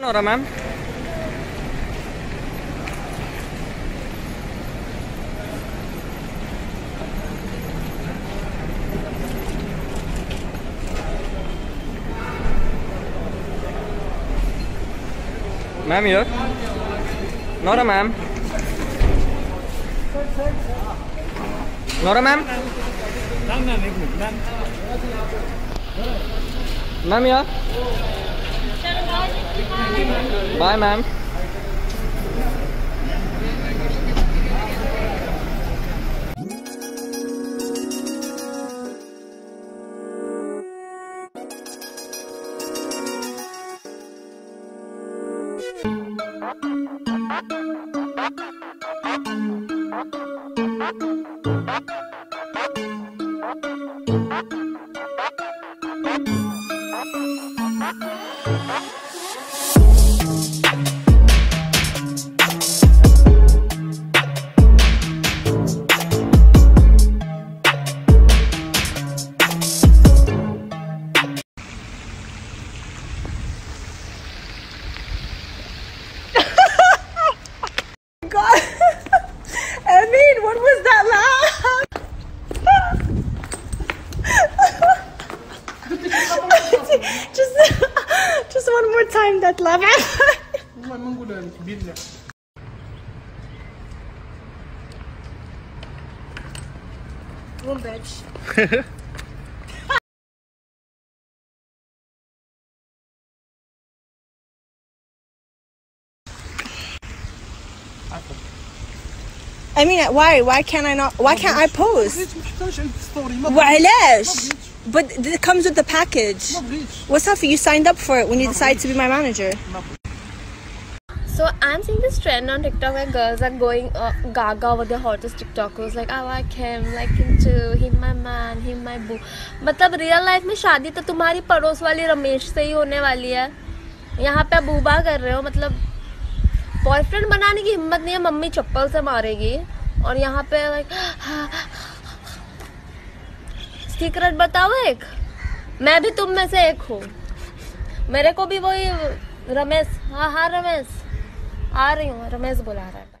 Nora, ma'am. Ma'am here. Nora, ma'am. Nora, ma'am. Ma'am here. Bye, ma'am. God. just, just one more time that laugh. One bitch. I mean, why? Why can't I not? Why can't I post? وعلاش? But it comes with the package. What's up? You signed up for it when you decided to be my manager. So I'm seeing this trend on TikTok where girls are going uh, gaga with their hottest TikTokers like I like him, like him too, he my man, he my boo. मतलब real life में शादी तो तुम्हारी पड़ोस वाली रमेश से ही होने वाली है यहाँ पे आप बूबा कर रहे हो मतलब बॉयफ्रेंड बनाने की हिम्मत नहीं है मम्मी चप्पल से मारेगी और यहाँ पे लाइक सीक्रेट बताओ एक। मैं भी तुम में से एक हूँ। मेरे को भी वही रमेश हाँ हाँ रमेश। आ रही हूँ, रमेश बुला रहा है।